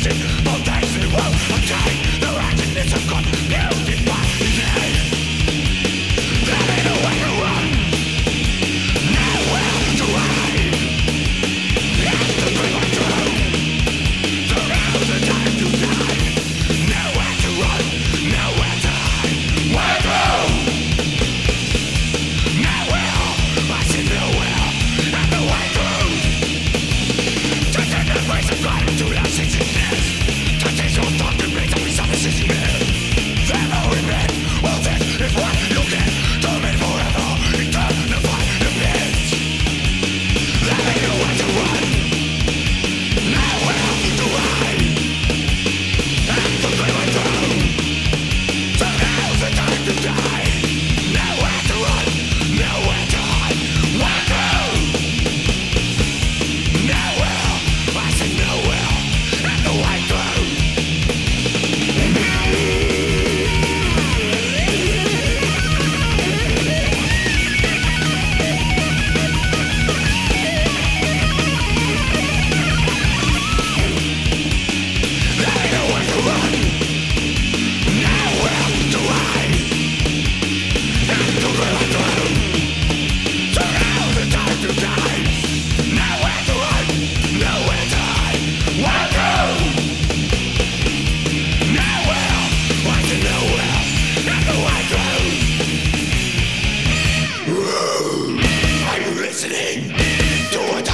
Station. What? door.